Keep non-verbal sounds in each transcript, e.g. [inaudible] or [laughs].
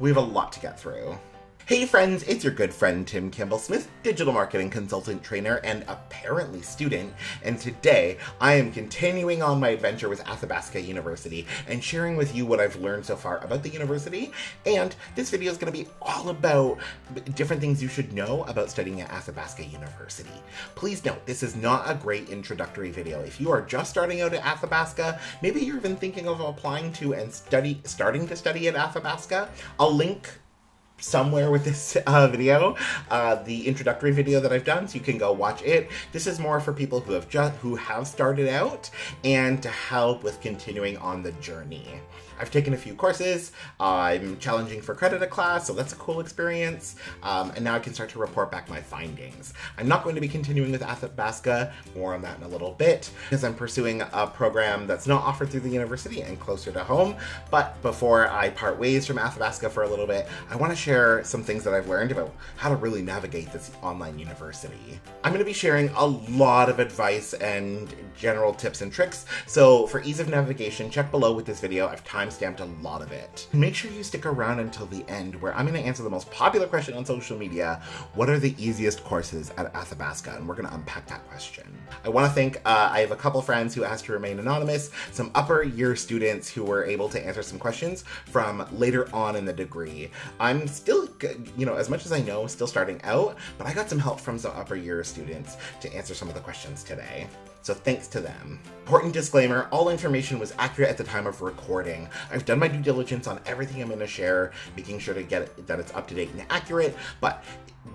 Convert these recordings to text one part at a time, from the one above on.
We have a lot to get through. Hey friends, it's your good friend Tim Campbell Smith, digital marketing consultant, trainer, and apparently student. And today I am continuing on my adventure with Athabasca University and sharing with you what I've learned so far about the university. And this video is going to be all about different things you should know about studying at Athabasca University. Please note, this is not a great introductory video. If you are just starting out at Athabasca, maybe you're even thinking of applying to and study starting to study at Athabasca, I'll link somewhere with this [laughs] uh, video, uh, the introductory video that I've done, so you can go watch it. This is more for people who have just who have started out and to help with continuing on the journey. I've taken a few courses. I'm challenging for credit a class, so that's a cool experience. Um, and now I can start to report back my findings. I'm not going to be continuing with Athabasca, more on that in a little bit, because I'm pursuing a program that's not offered through the university and closer to home. But before I part ways from Athabasca for a little bit, I want to share some things that I've learned about how to really navigate this online university. I'm going to be sharing a lot of advice and general tips and tricks, so for ease of navigation, check below with this video. I've time stamped a lot of it. Make sure you stick around until the end where I'm going to answer the most popular question on social media. What are the easiest courses at Athabasca? And we're going to unpack that question. I want to thank, uh, I have a couple friends who asked to remain anonymous, some upper year students who were able to answer some questions from later on in the degree. I'm still, you know, as much as I know, still starting out, but I got some help from some upper year students to answer some of the questions today. So thanks to them. Important disclaimer, all information was accurate at the time of recording. I've done my due diligence on everything I'm gonna share, making sure to get it, that it's up to date and accurate, but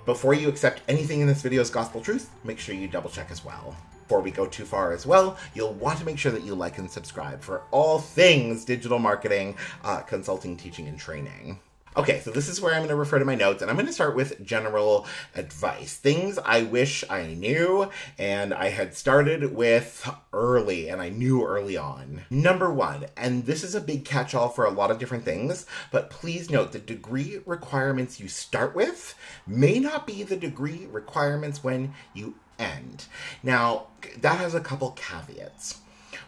before you accept anything in this video as gospel truth, make sure you double check as well. Before we go too far as well, you'll want to make sure that you like and subscribe for all things digital marketing, uh, consulting, teaching, and training. Okay, so this is where I'm going to refer to my notes, and I'm going to start with general advice. Things I wish I knew, and I had started with early, and I knew early on. Number one, and this is a big catch all for a lot of different things, but please note the degree requirements you start with may not be the degree requirements when you end. Now, that has a couple caveats.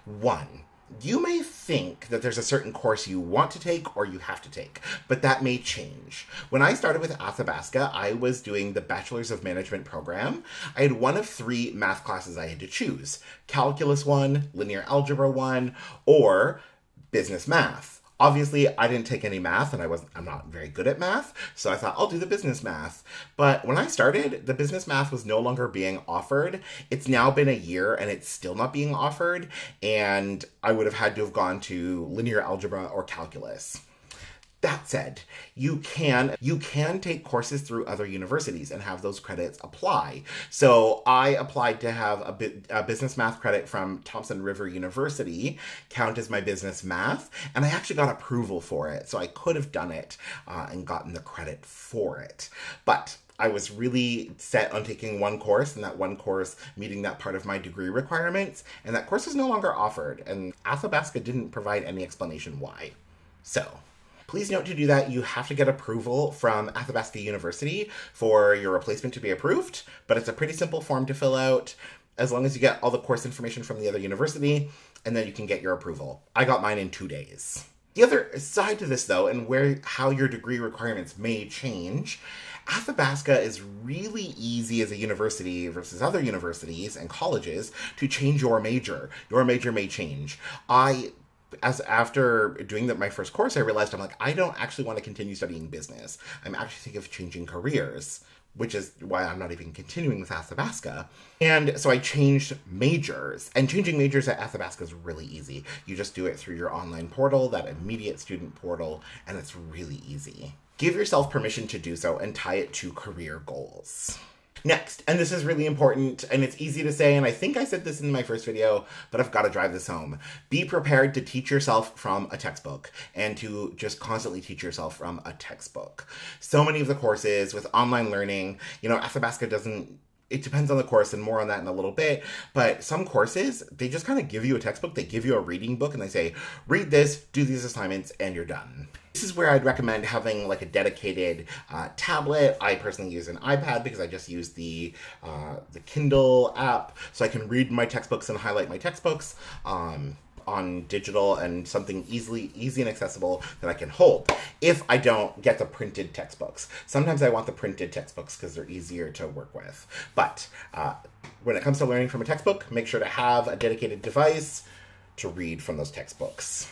One, you may think that there's a certain course you want to take or you have to take, but that may change. When I started with Athabasca, I was doing the Bachelor's of Management program. I had one of three math classes I had to choose Calculus 1, Linear Algebra 1, or Business Math obviously I didn't take any math and I wasn't I'm not very good at math, so I thought I'll do the business math. But when I started, the business math was no longer being offered. It's now been a year and it's still not being offered and I would have had to have gone to linear algebra or calculus. That said, you can you can take courses through other universities and have those credits apply. So I applied to have a, a, business math credit from Thompson River University count as my business math, and I actually got approval for it. So I could have done it uh, and gotten the credit for it, but I was really set on taking one course and that one course meeting that part of my degree requirements, and that course is no longer offered, and Athabasca didn't provide any explanation why. So, Please note to do that, you have to get approval from Athabasca University for your replacement to be approved, but it's a pretty simple form to fill out as long as you get all the course information from the other university, and then you can get your approval. I got mine in two days. The other side to this, though, and where how your degree requirements may change, Athabasca is really easy as a university versus other universities and colleges to change your major. Your major may change. I as after doing my first course, I realized I'm like, I don't actually want to continue studying business. I'm actually thinking of changing careers, which is why I'm not even continuing with Athabasca. And so I changed majors, and changing majors at Athabasca is really easy. You just do it through your online portal, that immediate student portal, and it's really easy. Give yourself permission to do so and tie it to career goals. Next, and this is really important, and it's easy to say, and I think I said this in my first video, but I've got to drive this home. Be prepared to teach yourself from a textbook and to just constantly teach yourself from a textbook. So many of the courses with online learning, you know, Athabasca doesn't it depends on the course and more on that in a little bit. But some courses, they just kind of give you a textbook, they give you a reading book, and they say, read this, do these assignments, and you're done. This is where I'd recommend having like a dedicated uh, tablet. I personally use an iPad because I just use the uh, the Kindle app, so I can read my textbooks and highlight my textbooks. Um, on digital and something easily easy and accessible that I can hold if I don't get the printed textbooks. Sometimes I want the printed textbooks because they're easier to work with. But uh, when it comes to learning from a textbook, make sure to have a dedicated device to read from those textbooks.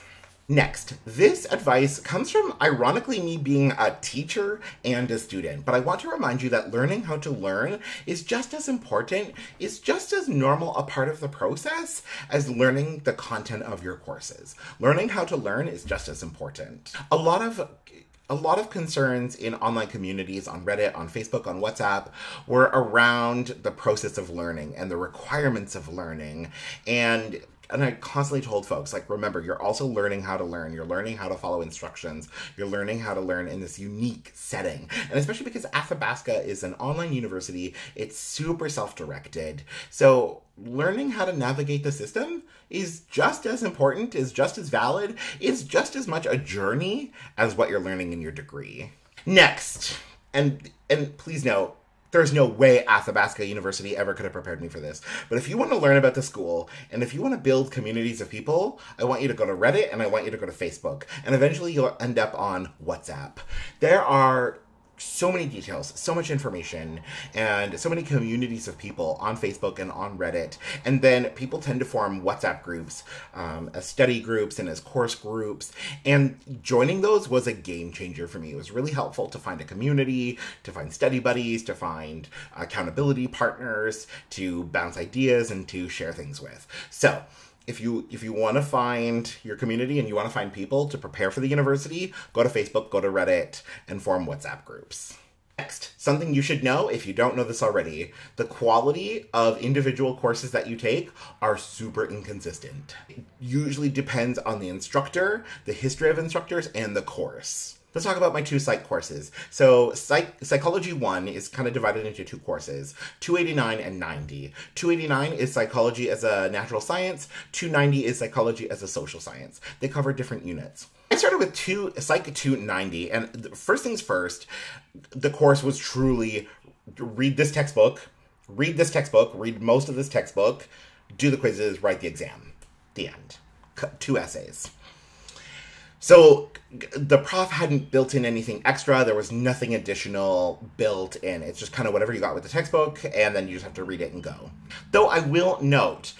Next, this advice comes from ironically me being a teacher and a student, but I want to remind you that learning how to learn is just as important, is just as normal a part of the process as learning the content of your courses. Learning how to learn is just as important. A lot of a lot of concerns in online communities on Reddit, on Facebook, on WhatsApp were around the process of learning and the requirements of learning and and I constantly told folks, like, remember, you're also learning how to learn. You're learning how to follow instructions. You're learning how to learn in this unique setting. And especially because Athabasca is an online university, it's super self directed. So, learning how to navigate the system is just as important, is just as valid, is just as much a journey as what you're learning in your degree. Next, and and please note, there's no way Athabasca University ever could have prepared me for this. But if you want to learn about the school and if you want to build communities of people, I want you to go to Reddit and I want you to go to Facebook. And eventually you'll end up on WhatsApp. There are so many details, so much information, and so many communities of people on Facebook and on Reddit. And then people tend to form WhatsApp groups um, as study groups and as course groups. And joining those was a game changer for me. It was really helpful to find a community, to find study buddies, to find accountability partners, to bounce ideas, and to share things with. So, if you if you want to find your community and you want to find people to prepare for the university, go to Facebook, go to Reddit, and form WhatsApp groups. Next, something you should know if you don't know this already the quality of individual courses that you take are super inconsistent. It usually depends on the instructor, the history of instructors, and the course. Let's talk about my two psych courses. So, psych- Psychology 1 is kind of divided into two courses 289 and 90. 289 is psychology as a natural science, 290 is psychology as a social science. They cover different units. I started with two Psych 290, and first things first, the course was truly read this textbook, read this textbook, read most of this textbook, do the quizzes, write the exam. The end. Two essays. So the prof hadn't built in anything extra. There was nothing additional built in. It's just kind of whatever you got with the textbook, and then you just have to read it and go. Though I will note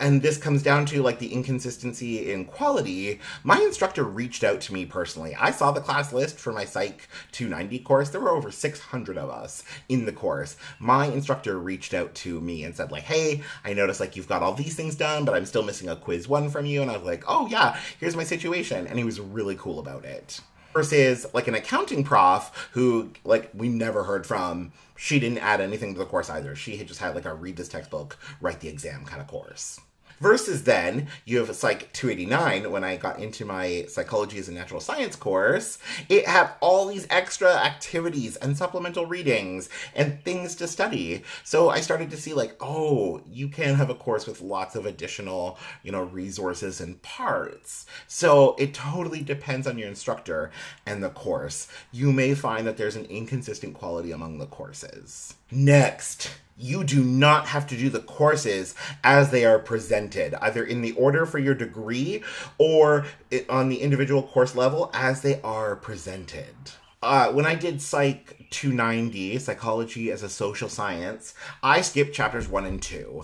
and this comes down to like the inconsistency in quality. My instructor reached out to me personally. I saw the class list for my Psych 290 course. There were over 600 of us in the course. My instructor reached out to me and said like, "Hey, I noticed like you've got all these things done, but I'm still missing a quiz one from you." And I was like, "Oh yeah, here's my situation." And he was really cool about it versus like an accounting prof who like we never heard from. She didn't add anything to the course either. She had just had like a read this textbook write the exam kind of course Versus then, you have Psych 289, when I got into my Psychology as a Natural Science course, it had all these extra activities and supplemental readings and things to study. So I started to see, like, oh, you can have a course with lots of additional, you know, resources and parts. So it totally depends on your instructor and the course. You may find that there's an inconsistent quality among the courses. Next, you do not have to do the courses as they are presented, either in the order for your degree or on the individual course level as they are presented. Uh, when I did Psych 290, Psychology as a Social Science, I skipped chapters 1 and 2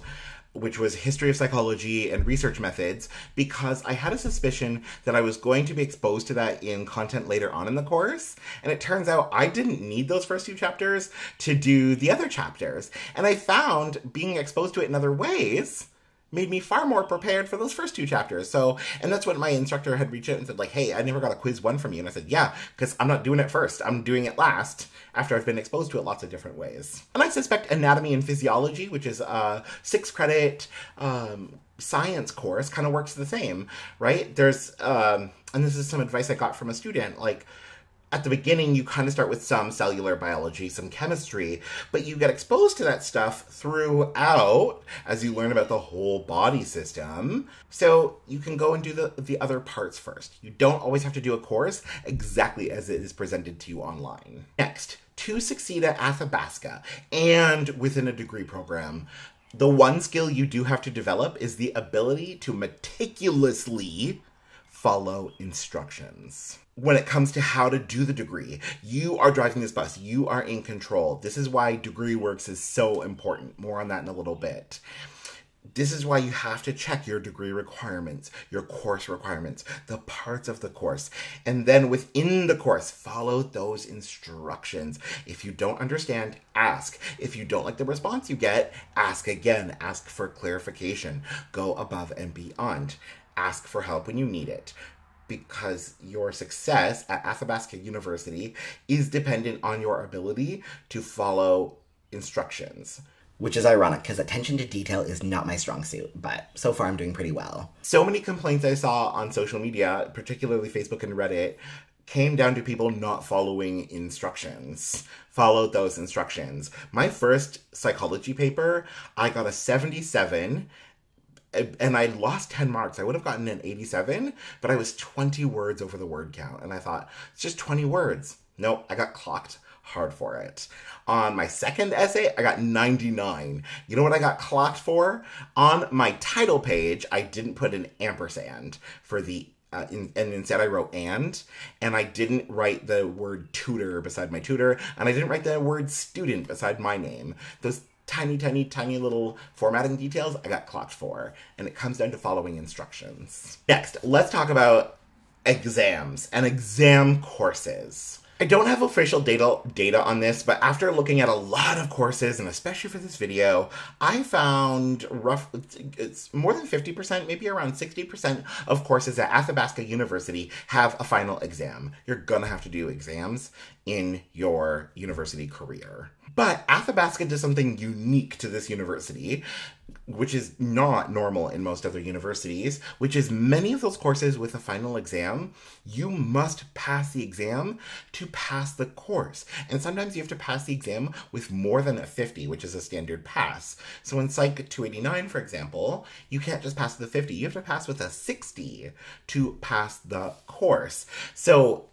which was history of psychology and research methods, because I had a suspicion that I was going to be exposed to that in content later on in the course. And it turns out I didn't need those first two chapters to do the other chapters. And I found being exposed to it in other ways made me far more prepared for those first two chapters. So, and that's when my instructor had reached out and said, like, hey, I never got a quiz one from you. And I said, yeah, because I'm not doing it first. I'm doing it last after I've been exposed to it lots of different ways. And I suspect anatomy and physiology, which is a six credit um, science course, kind of works the same, right? There's, um, and this is some advice I got from a student, like, at the beginning, you kind of start with some cellular biology, some chemistry, but you get exposed to that stuff throughout as you learn about the whole body system. So you can go and do the, the other parts first. You don't always have to do a course exactly as it is presented to you online. Next, to succeed at Athabasca and within a degree program, The one skill you do have to develop is the ability to meticulously follow instructions. When it comes to how to do the degree, you are driving this bus, you are in control. This is why Degree Works is so important. More on that in a little bit. This is why you have to check your degree requirements, your course requirements, the parts of the course. And then within the course, follow those instructions. If you don't understand, ask. If you don't like the response you get, ask again. Ask for clarification. Go above and beyond. Ask for help when you need it because your success at Athabasca University is dependent on your ability to follow instructions. Which is ironic because attention to detail is not my strong suit, but so far I'm doing pretty well. So many complaints I saw on social media, particularly Facebook and Reddit, came down to people not following instructions. Followed those instructions. My first psychology paper, I got a 77 and I lost 10 marks. I would have gotten an 87, but I was 20 words over the word count. And I thought, it's just 20 words. Nope, I got clocked hard for it. On my second essay, I got 99. You know what I got clocked for? On my title page, I didn't put an ampersand for the uh, in, and instead I wrote and, and I didn't write the word tutor beside my tutor, and I didn't write the word student beside my name. Those tiny, tiny, tiny little formatting details I got clocked for, and it comes down to following instructions. Next, let's talk about exams and exam courses. I don't have official data data on this, but after looking at a lot of courses, and especially for this video, I found rough it's more than 50%, maybe around 60% of courses at Athabasca University have a final exam. You're gonna have to do exams in your university career. But Athabasca does something unique to this university, which is not normal in most other universities, which is many of those courses with a final exam, you must pass the exam to pass the course. And sometimes you have to pass the exam with more than a 50, which is a standard pass. So in Psych 289, for example, you can't just pass the 50, you have to pass with a 60 to pass the course. So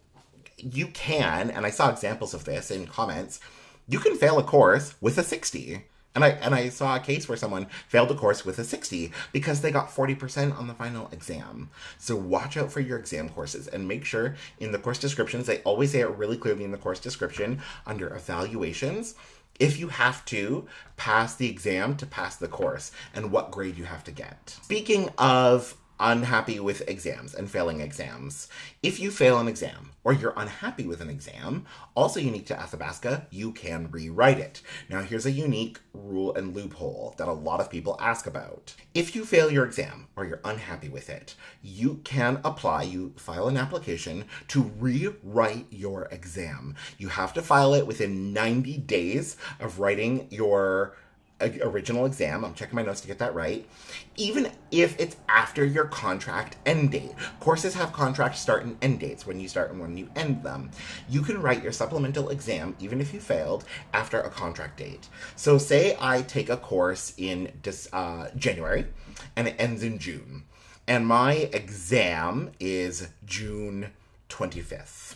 you can, and I saw examples of this in comments, you can fail a course with a 60. And I and I saw a case where someone failed a course with a 60 because they got 40% on the final exam. So watch out for your exam courses and make sure in the course descriptions they always say it really clearly in the course description under evaluations if you have to pass the exam to pass the course and what grade you have to get. Speaking of unhappy with exams and failing exams. If you fail an exam or you're unhappy with an exam, also unique to Athabasca, you can rewrite it. Now, here's a unique rule and loophole that a lot of people ask about. If you fail your exam or you're unhappy with it, you can apply, you file an application to rewrite your exam. You have to file it within 90 days of writing your original exam. I'm checking my notes to get that right. Even if it's after your contract end date. Courses have contract start and end dates when you start and when you end them. You can write your supplemental exam, even if you failed, after a contract date. So, say I take a course in uh, January and it ends in June, and my exam is June 25th,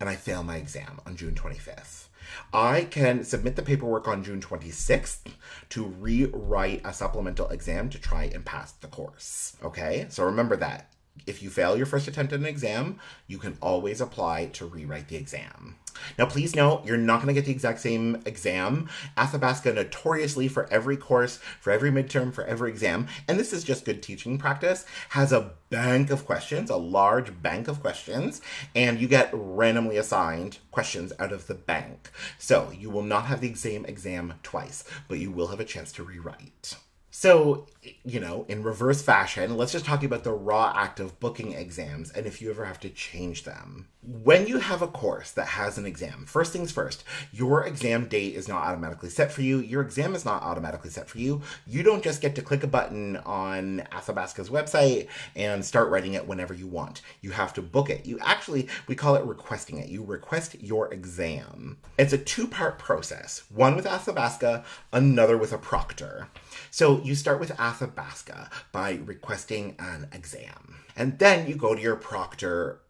and I fail my exam on June 25th I can submit the paperwork on June 26th to rewrite a supplemental exam to try and pass the course. Okay, so remember that. If you fail your first attempt at an exam, you can always apply to rewrite the exam. Now, please note, you're not going to get the exact same exam. Athabasca notoriously, for every course, for every midterm, for every exam, and this is just good teaching practice, has a bank of questions, a large bank of questions, and you get randomly assigned questions out of the bank. So you will not have the same exam twice, but you will have a chance to rewrite. So, you know, in reverse fashion, let's just talk about the raw act of booking exams and if you ever have to change them. When you have a course that has an exam, first things first, your exam date is not automatically set for you. Your exam is not automatically set for you. You don't just get to click a button on Athabasca's website and start writing it whenever you want. You have to book it. You actually, we call it requesting it. You request your exam. It's a two part process one with Athabasca, another with a proctor. So you start with Athabasca by requesting an exam. And then you go to your proctor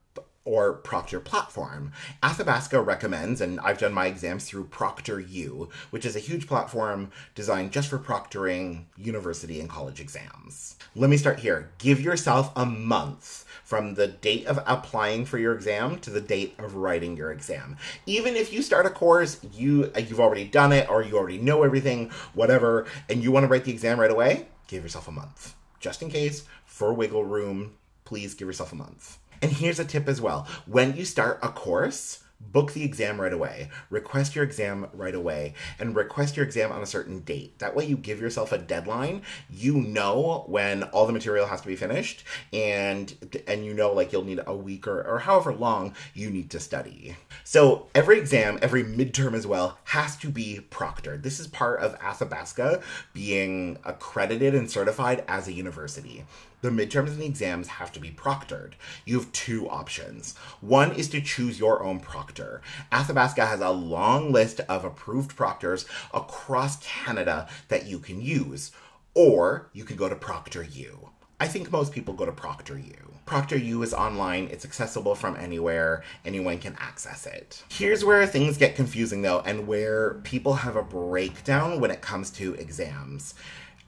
or Proctor platform. Athabasca recommends, and I've done my exams through Proctor ProctorU, which is a huge platform designed just for proctoring university and college exams. Let me start here. Give yourself a month from the date of applying for your exam to the date of writing your exam. Even if you start a course, you you've already done it or you already know everything, whatever, and you want to write the exam right away, give yourself a month. Just in case, for wiggle room, please give yourself a month. And here's a tip as well. When you start a course, book the exam right away. Request your exam right away and request your exam on a certain date. That way you give yourself a deadline. You know when all the material has to be finished and and you know like you'll need a week or, or however long you need to study. So every exam, every midterm as well, has to be proctored. This is part of Athabasca being accredited and certified as a university the midterms and exams have to be proctored. You have two options. One is to choose your own proctor. Athabasca has a long list of approved proctors across Canada that you can use, or you can go to ProctorU. I think most people go to ProctorU. ProctorU is online, it's accessible from anywhere, anyone can access it. Here's where things get confusing though, and where people have a breakdown when it comes to exams.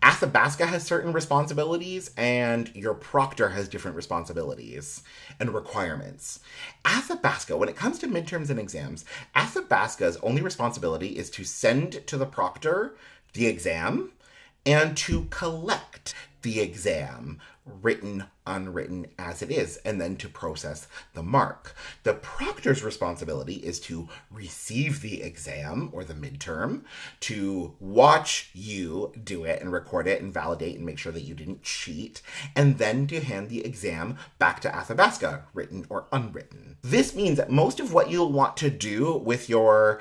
Athabasca has certain responsibilities, and your proctor has different responsibilities and requirements. Athabasca, when it comes to midterms and exams, Athabasca's only responsibility is to send to the proctor the exam and to collect the exam written, unwritten as it is, and then to process the mark. The proctor's responsibility is to receive the exam or the midterm, to watch you do it and record it and validate and make sure that you didn't cheat, and then to hand the exam back to Athabasca, written or unwritten. This means that most of what you'll want to do with your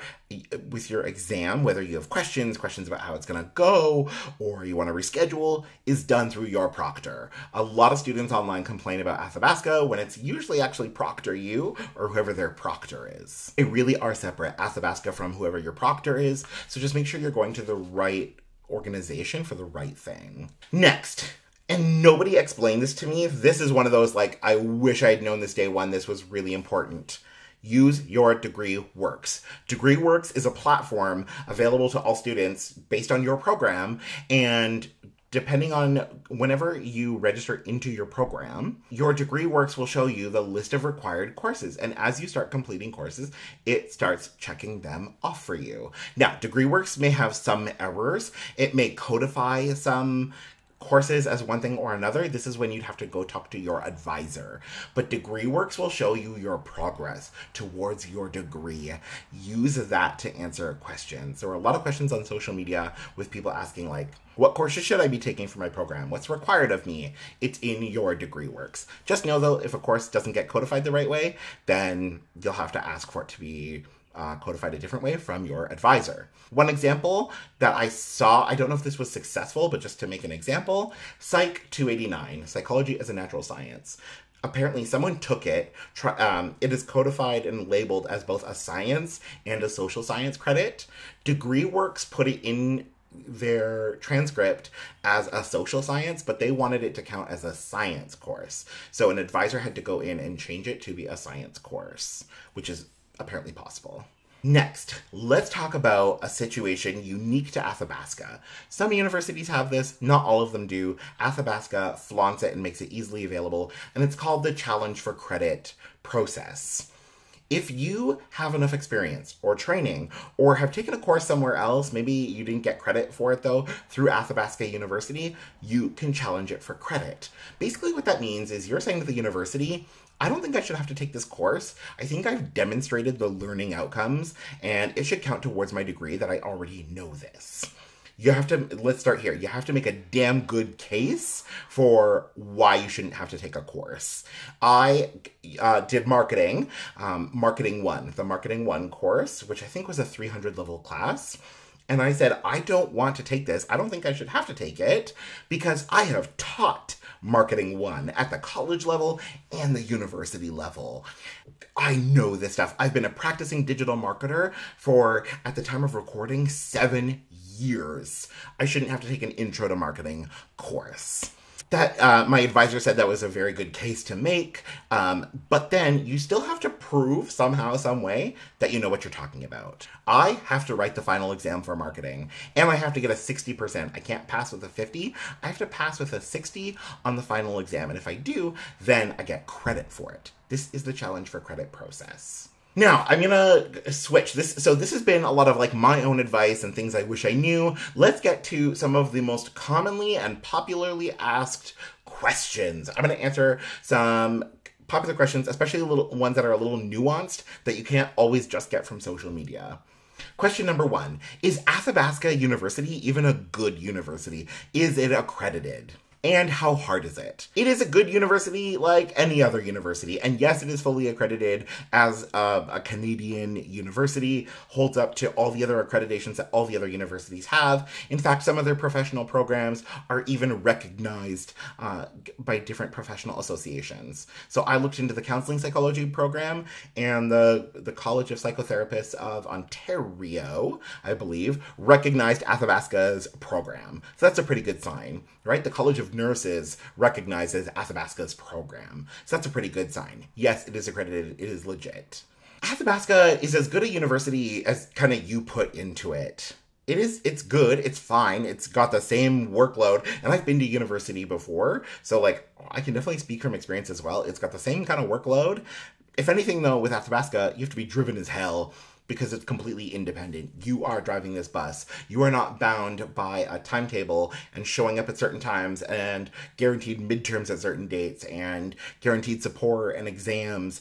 with your exam, whether you have questions, questions about how it's going to go, or you want to reschedule, is done through your proctor. A lot of students online complain about Athabasca when it's usually actually ProctorU or whoever their proctor is. They really are separate, Athabasca from whoever your proctor is, so just make sure you're going to the right organization for the right thing. Next, and nobody explained this to me. This is one of those like, I wish I had known this day one. This was really important use your Degree Works. Degree Works is a platform available to all students based on your program and depending on whenever you register into your program, your degree works will show you the list of required courses. And as you start completing courses, it starts checking them off for you. Now, degree works may have some errors. It may codify some courses as one thing or another, this is when you'd have to go talk to your advisor. But DegreeWorks will show you your progress towards your degree. Use that to answer questions. There were a lot of questions on social media with people asking, like, what courses should I be taking for my program? What's required of me? It's in your degree works. Just know though, if a course doesn't get codified the right way, then you'll have to ask for it to be uh, codified a different way from your advisor. One example that I saw, I don't know if this was successful, but just to make an example, Psych 289, Psychology as a Natural Science. Apparently, someone took it. Try, um, it is codified and labeled as both a science and a social science credit. DegreeWorks put it in their transcript as a social science, but they wanted it to count as a science course. So an advisor had to go in and change it to be a science course, which is apparently possible. Next, let's talk about a situation unique to Athabasca. Some universities have this, not all of them do. Athabasca flaunts it and makes it easily available, and it's called the Challenge for Credit process. If you have enough experience or training or have taken a course somewhere else, maybe you didn't get credit for it though, through Athabasca University, you can challenge it for credit. Basically, what that means is you're saying to the university, I don't think I should have to take this course. I think I've demonstrated the learning outcomes and it should count towards my degree that I already know this. You have to, let's start here. You have to make a damn good case for why you shouldn't have to take a course. I uh, did marketing, um, Marketing One, the Marketing One course, which I think was a 300 level class. And I said, I don't want to take this. I don't think I should have to take it because I have taught Marketing One at the college level and the university level. I know this stuff. I've been a practicing digital marketer for, at the time of recording, seven years. I shouldn't have to take an intro to marketing course. That uh, my advisor said that was a very good case to make. Um, but then you still have to prove somehow, some way that you know what you're talking about. I have to write the final exam for marketing, and I have to get a 60%. I can't pass with a 50. I have to pass with a 60 on the final exam. And if I do, then I get credit for it. This is the challenge for credit process. Now, I'm gonna switch this. So, this has been a lot of like my own advice and things I wish I knew. Let's get to some of the most commonly and popularly asked questions. I'm gonna answer some popular questions, especially little ones that are a little nuanced that you can't always just get from social media. Question number one Is Athabasca University even a good university? Is it accredited? And how hard is it? It is a good university like any other university, and yes, it is fully accredited as a, a, Canadian university, holds up to all the other accreditations that all the other universities have. In fact, some of their professional programs are even recognized uh, by different professional associations. So I looked into the counseling psychology program, and the, the College of Psychotherapists of Ontario, I believe, recognized Athabasca's program. So that's a pretty good sign, right? The College of nurses recognizes Athabasca's program. So that's a pretty good sign. Yes, it is accredited, it is legit. Athabasca is as good a university as kind of you put into it. It is it's good, it's fine, it's got the same workload, and I've been to university before, so like I can definitely speak from experience as well. It's got the same kind of workload. If anything though, with Athabasca, you have to be driven as hell because it's completely independent. You are driving this bus. You are not bound by a timetable and showing up at certain times and guaranteed midterms at certain dates and guaranteed support and exams.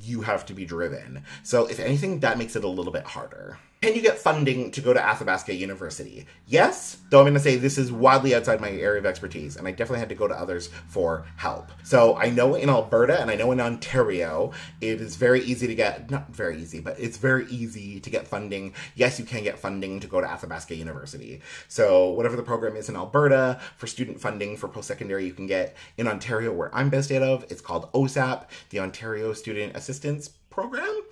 You have to be driven. So, if anything, that makes it a little bit harder. Can you get funding to go to Athabasca University? Yes, though I'm going to say this is wildly outside my area of expertise, and I definitely had to go to others for help. So I know in Alberta and I know in Ontario, it is very easy to get, not very easy, but it's very easy to get funding. Yes, you can get funding to go to Athabasca University. So whatever the program is in Alberta for student funding for post secondary, you can get in Ontario, where I'm based out of. It's called OSAP, the Ontario Student Assistance Program.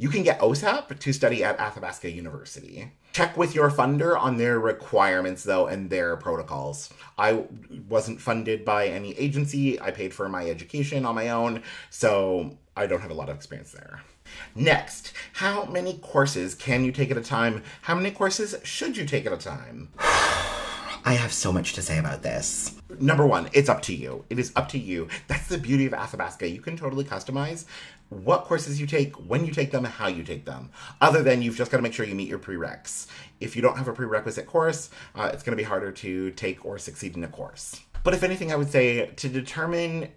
You can get OSAP to study at Athabasca University. Check with your funder on their requirements, though, and their protocols. I wasn't funded by any agency. I paid for my education on my own, so I don't have a lot of experience there. Next, how many courses can you take at a time? How many courses should you take at a time? [sighs] I have so much to say about this. Number one, it's up to you. It is up to you. That's the beauty of Athabasca. You can totally customize what courses you take, when you take them, and how you take them. Other than you've just got to make sure you meet your prereqs. If you don't have a prerequisite course, uh, it's going to be harder to take or succeed in a course. But if anything, I would say to determine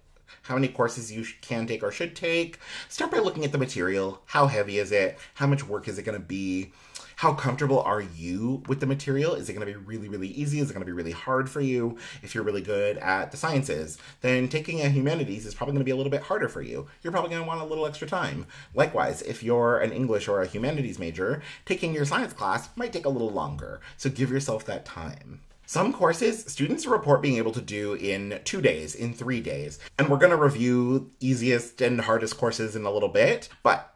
how many courses you can take or should take, start by looking at the material. How heavy is it? How much work is it going to be? How comfortable are you with the material? Is it going to be really, really easy? Is it going to be really hard for you? If you're really good at the sciences, then taking a humanities is probably going to be a little bit harder for you. You're probably going to want a little extra time. Likewise, if you're an English or a humanities major, taking your science class might take a little longer. So give yourself that time. Some courses, students report being able to do in two days, in three days. And we're going to review easiest and hardest courses in a little bit, but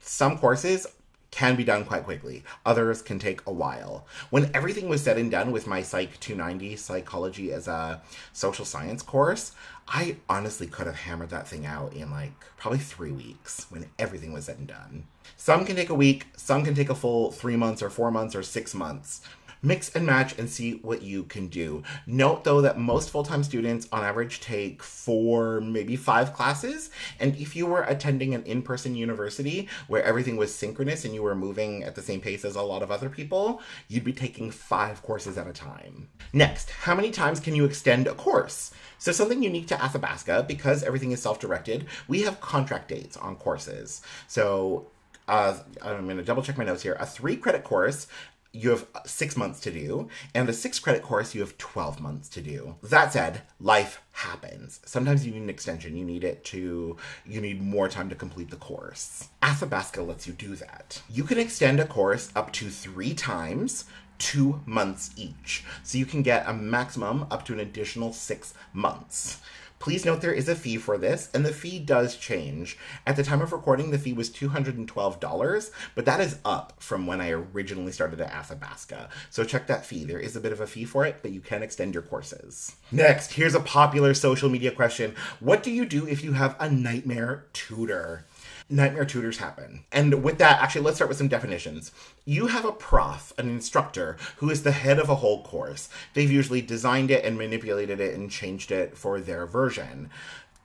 some courses can be done quite quickly. Others can take a while. When everything was said and done with my Psych 290 psychology as a social science course, I honestly could have hammered that thing out in like probably three weeks when everything was said and done. Some can take a week, some can take a full three months or four months or six months. Mix and match and see what you can do. Note though that most full time students on average take four, maybe five classes. And if you were attending an in person university where everything was synchronous and you were moving at the same pace as a lot of other people, you'd be taking five courses at a time. Next, how many times can you extend a course? So, something unique to Athabasca, because everything is self directed, we have contract dates on courses. So, uh, I'm going to double check my notes here. A three credit course you have six months to do, and the six credit course you have 12 months to do. That said, life happens. Sometimes you need an extension. You need it to, you need more time to complete the course. Athabasca lets you do that. You can extend a course up to three times two months each. So you can get a maximum up to an additional six months. Please note there is a fee for this, and the fee does change. At the time of recording, the fee was $212, but that is up from when I originally started at Athabasca. So check that fee. There is a bit of a fee for it, but you can extend your courses. Next, here's a popular social media question What do you do if you have a nightmare tutor? Nightmare tutors happen. And with that, actually, let's start with some definitions. You have a prof, an instructor, who is the head of a whole course. They've usually designed it and manipulated it and changed it for their version.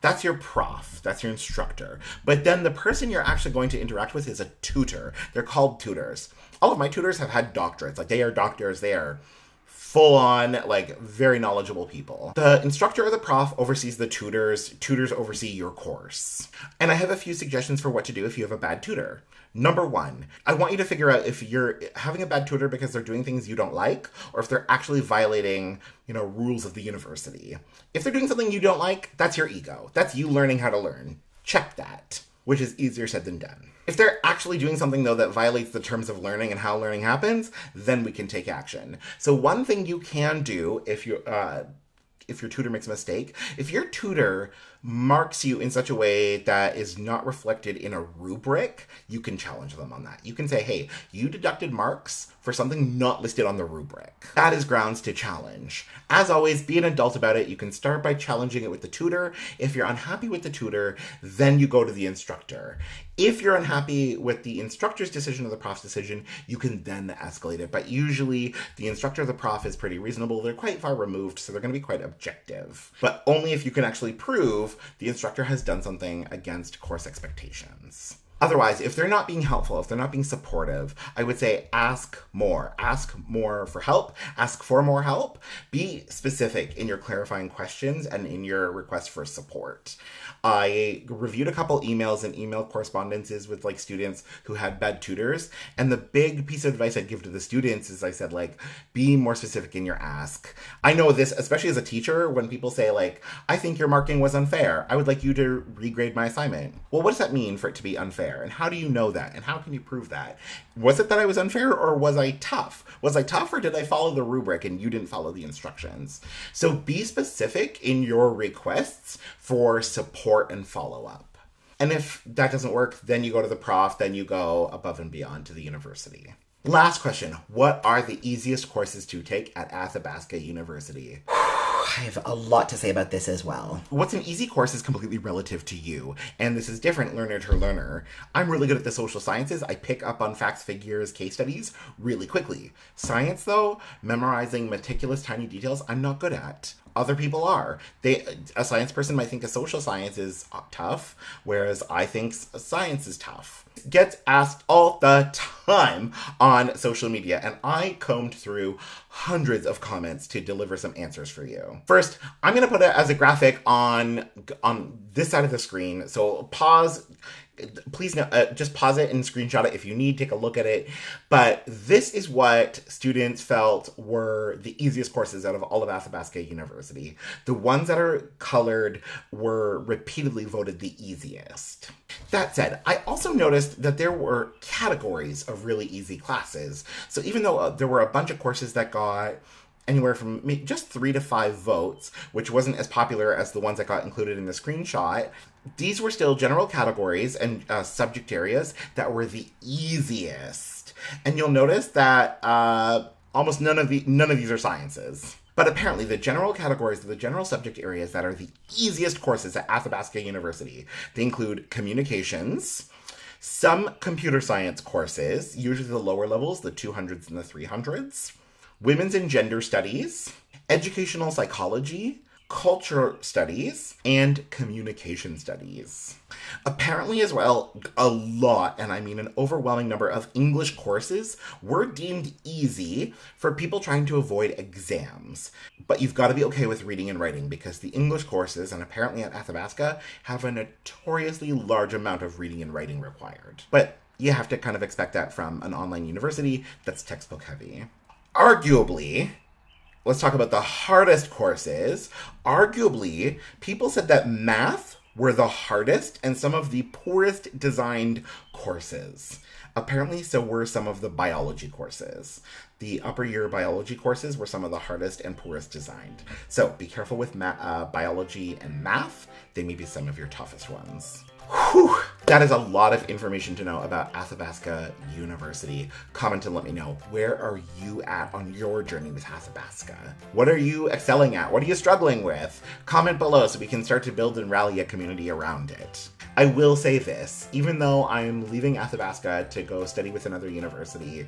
That's your prof, that's your instructor. But then the person you're actually going to interact with is a tutor. They're called tutors. All of my tutors have had doctorates, like they are doctors, they are full on, like very knowledgeable people. The instructor or the prof oversees the tutors, tutors oversee your course. And I have a few suggestions for what to do if you have a bad tutor. Number one, I want you to figure out if you're having a bad tutor because they're doing things you don't like, or if they're actually violating, you know, rules of the university. If they're doing something you don't like, that's your ego. That's you learning how to learn. Check that, which is easier said than done. If they're actually doing something though that violates the terms of learning and how learning happens, then we can take action. So one thing you can do if you uh, if your tutor makes a mistake, if your tutor marks you in such a way that is not reflected in a rubric, you can challenge them on that. You can say, hey, you deducted marks for something not listed on the rubric. That is grounds to challenge. As always, be an adult about it. You can start by challenging it with the tutor. If you're unhappy with the tutor, then you go to the instructor. If you're unhappy with the instructor's decision or the prof's decision, you can then escalate it. But usually, the instructor or the prof is pretty reasonable. They're quite far removed, so they're going to be quite objective. But only if you can actually prove the instructor has done something against course expectations. Otherwise, if they're not being helpful, if they're not being supportive, I would say ask more. Ask more for help. Ask for more help. Be specific in your clarifying questions and in your request for support. I reviewed a couple emails and email correspondences with like students who had bad tutors. And the big piece of advice I'd give to the students is I said, like, be more specific in your ask. I know this, especially as a teacher, when people say, like, I think your marking was unfair. I would like you to regrade my assignment. Well, what does that mean for it to be unfair? And how do you know that? And how can you prove that? Was it that I was unfair or was I tough? Was I tough or did I follow the rubric and you didn't follow the instructions? So be specific in your requests for support and follow up. And if that doesn't work, then you go to the prof, then you go above and beyond to the university. Last question What are the easiest courses to take at Athabasca University? I have a lot to say about this as well. What's an easy course is completely relative to you, and this is different learner to learner. I'm really good at the social sciences. I pick up on facts, figures, case studies really quickly. Science, though, memorizing meticulous, tiny details, I'm not good at other people are. They a science person might think a social science is uh, tough, whereas I think science is tough. Gets asked all the time on social media, and I combed through hundreds of comments to deliver some answers for you. First, I'm gonna put it as a graphic on on this side of the screen. So pause please uh, just pause it and screenshot it if you need take a look at it. But this is what students felt were the easiest courses out of all of athabasca university. The ones that are colored were repeatedly voted the easiest. That said i also noticed that there were categories of really easy classes. So even though uh, there were a bunch of courses that got anywhere from just three to five votes, which wasn't as popular as the ones that got included in the screenshot these were still general categories and uh, subject areas that were the easiest. And you'll notice that uh, almost none of the none of these are sciences. But apparently, the general categories the general subject areas that are the easiest courses at Athabasca University they include communications, some computer science courses, usually the lower levels, the 200s and the 300s, women's and gender studies, educational psychology, culture studies, and communication studies. Apparently, as well, a lot, and I mean an overwhelming number of English courses were deemed easy for people trying to avoid exams. But you've got to be okay with reading and writing because the English courses, and apparently at Athabasca, have a notoriously large amount of reading and writing required. But you have to kind of expect that from an online university that's textbook heavy. Arguably, let's talk about the hardest courses. Arguably, people said that math were the hardest and some of the poorest designed courses. Apparently, so were some of the biology courses. The upper year biology courses were some of the hardest and poorest designed. So be careful with uh, biology and math. They may be some of your toughest ones. Whew, that is a lot of information to know about Athabasca University. Comment and let me know where are you at on your journey with Athabasca? What are you excelling at? What are you struggling with? Comment below so we can start to build and rally a community around it. I will say this, even though I'm leaving Athabasca to go study with another university,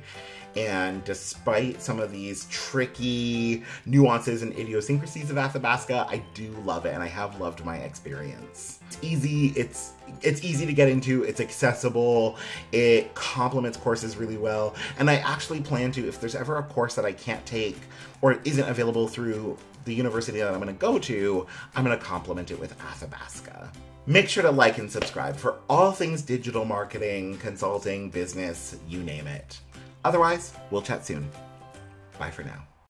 and despite some of these tricky nuances and idiosyncrasies of Athabasca, I do love it and I have loved my experience. It's easy, it's it's easy to get into, it's accessible, it complements courses really well, and I actually plan to if there's ever a course that I can't take or isn't available through the university that I'm going to go to, I'm going to complement it with Athabasca. Make sure to like and subscribe for all things digital marketing, consulting, business, you name it. Otherwise, we'll chat soon. Bye for now.